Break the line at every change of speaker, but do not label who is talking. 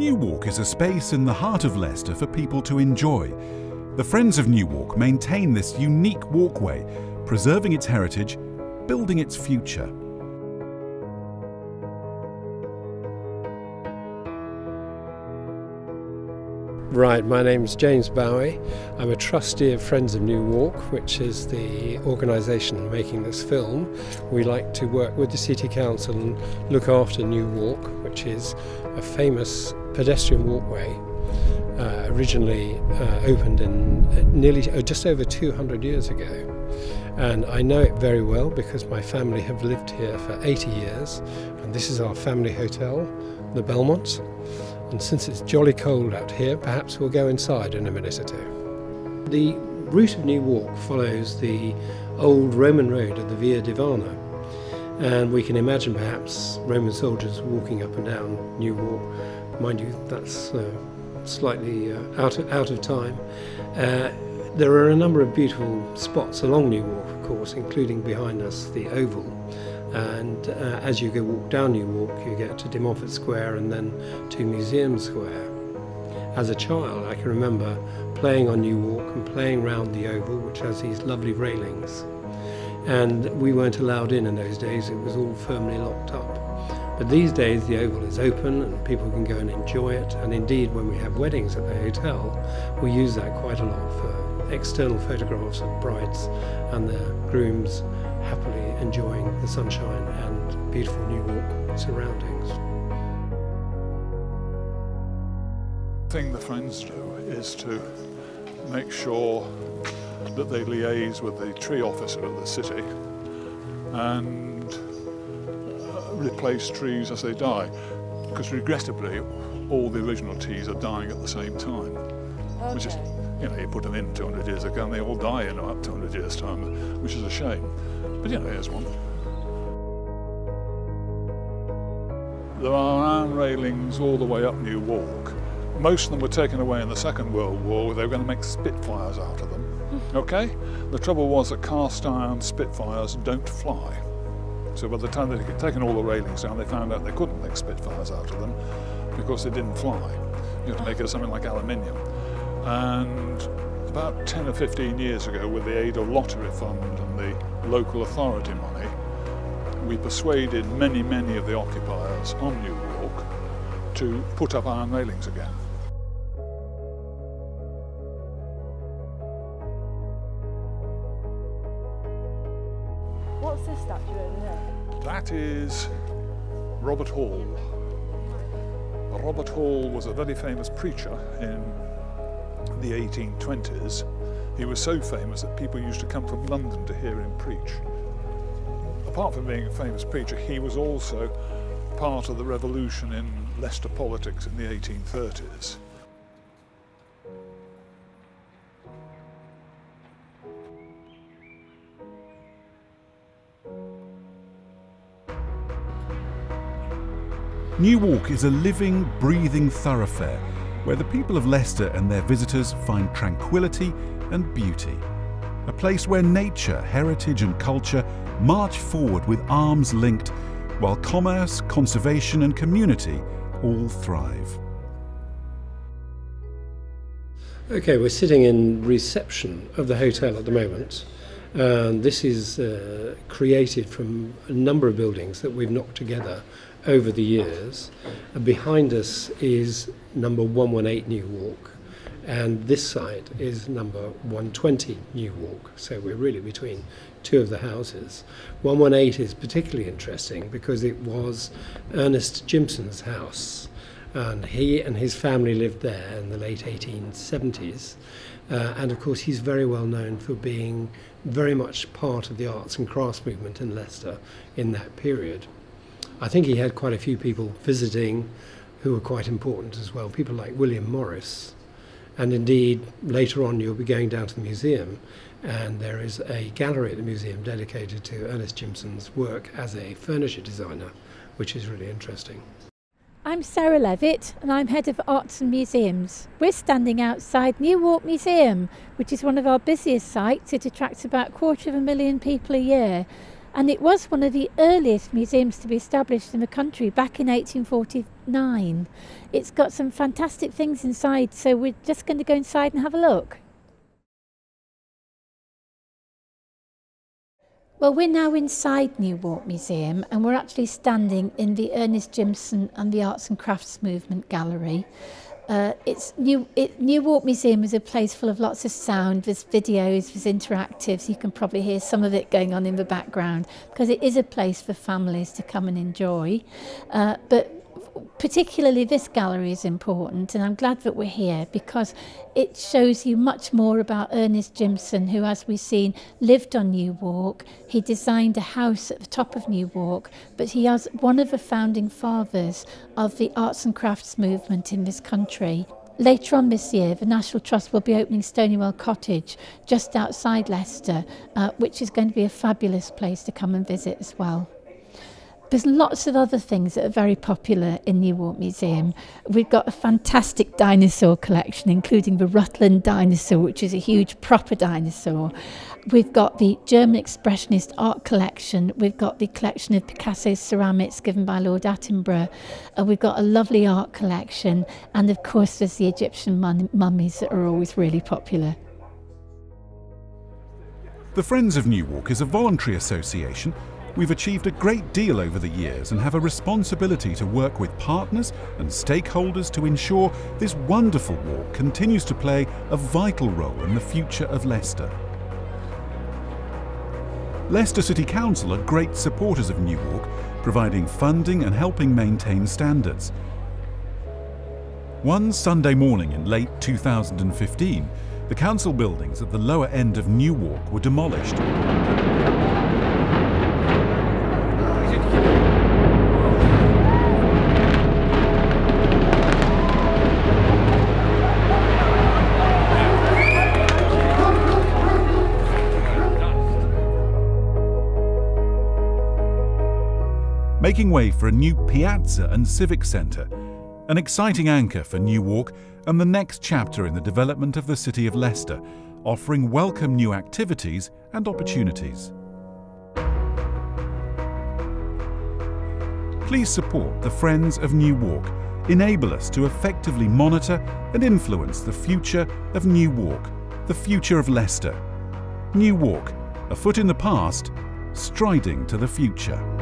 New Walk is a space in the heart of Leicester for people to enjoy. The Friends of New Walk maintain this unique walkway, preserving its heritage, building its future.
Right, my name's James Bowie. I'm a trustee of Friends of New Walk, which is the organisation making this film. We like to work with the City Council and look after New Walk, which is a famous pedestrian walkway. Uh, originally uh, opened in uh, nearly uh, just over 200 years ago. And I know it very well because my family have lived here for 80 years, and this is our family hotel, the Belmont. And since it's jolly cold out here, perhaps we'll go inside in a minute or two. The route of New Walk follows the old Roman road of the Via Devana. And we can imagine perhaps Roman soldiers walking up and down New Walk. Mind you, that's uh, slightly uh, out, of, out of time. Uh, there are a number of beautiful spots along New Walk, of course, including behind us the Oval and uh, as you go walk down New Walk you get to De Square and then to Museum Square. As a child I can remember playing on New Walk and playing round the Oval which has these lovely railings and we weren't allowed in in those days, it was all firmly locked up. But these days the Oval is open and people can go and enjoy it and indeed when we have weddings at the hotel we use that quite a lot for external photographs of brides and their grooms happily enjoying the sunshine and beautiful New Walk surroundings.
The thing the Friends do is to make sure that they liaise with the tree officer of the city and replace trees as they die. Because regrettably, all the original trees are dying at the same time. Okay. Which is, you know, you put them in 200 years ago and they all die in about 200 years' time, which is a shame. But you know, here's one. There are iron railings all the way up New Walk. Most of them were taken away in the Second World War. They were going to make Spitfires out of them. Okay? The trouble was that cast iron Spitfires don't fly. So by the time they'd taken all the railings down, they found out they couldn't make Spitfires out of them because they didn't fly. You had to make it something like aluminium. And about 10 or 15 years ago, with the aid of Lottery Fund and the local authority money, we persuaded many, many of the occupiers on New Walk to put up iron railings again. That is Robert Hall. Robert Hall was a very famous preacher in the 1820s, he was so famous that people used to come from London to hear him preach. Apart from being a famous preacher, he was also part of the revolution in Leicester politics in the 1830s.
New Walk is a living, breathing thoroughfare where the people of Leicester and their visitors find tranquility and beauty. A place where nature, heritage and culture march forward with arms linked, while commerce, conservation and community all thrive.
Okay, we're sitting in reception of the hotel at the moment. And this is uh, created from a number of buildings that we've knocked together over the years. And behind us is number 118 New Walk, and this side is number 120 New Walk. So we're really between two of the houses. 118 is particularly interesting because it was Ernest Gimson's house, and he and his family lived there in the late 1870s. Uh, and of course, he's very well known for being very much part of the arts and crafts movement in Leicester in that period. I think he had quite a few people visiting who were quite important as well, people like William Morris. And indeed, later on, you'll be going down to the museum, and there is a gallery at the museum dedicated to Ernest Gimson's work as a furniture designer, which is really interesting.
I'm Sarah Levitt and I'm Head of Arts and Museums. We're standing outside New Walk Museum, which is one of our busiest sites. It attracts about a quarter of a million people a year and it was one of the earliest museums to be established in the country back in 1849. It's got some fantastic things inside, so we're just going to go inside and have a look. Well, we're now inside New Walk Museum and we're actually standing in the Ernest Gimson and the Arts and Crafts Movement Gallery. Uh, it's New it, New Walk Museum is a place full of lots of sound. There's videos, there's interactives. You can probably hear some of it going on in the background because it is a place for families to come and enjoy. Uh, but particularly this gallery is important and I'm glad that we're here because it shows you much more about Ernest Gimson who as we've seen lived on New Walk he designed a house at the top of New Walk but he was one of the founding fathers of the arts and crafts movement in this country Later on this year, the National Trust will be opening Stoneywell Cottage just outside Leicester, uh, which is going to be a fabulous place to come and visit as well. There's lots of other things that are very popular in New Walk Museum. We've got a fantastic dinosaur collection, including the Rutland dinosaur, which is a huge proper dinosaur. We've got the German Expressionist art collection. We've got the collection of Picasso's ceramics given by Lord Attenborough. Uh, we've got a lovely art collection. And of course, there's the Egyptian mummies that are always really popular.
The Friends of New Walk is a voluntary association We've achieved a great deal over the years and have a responsibility to work with partners and stakeholders to ensure this wonderful walk continues to play a vital role in the future of Leicester. Leicester City Council are great supporters of New Walk, providing funding and helping maintain standards. One Sunday morning in late 2015, the council buildings at the lower end of New Walk were demolished. Making way for a new piazza and civic centre, an exciting anchor for New Walk and the next chapter in the development of the city of Leicester, offering welcome new activities and opportunities. Please support the Friends of New Walk, enable us to effectively monitor and influence the future of New Walk, the future of Leicester. New Walk, a foot in the past, striding to the future.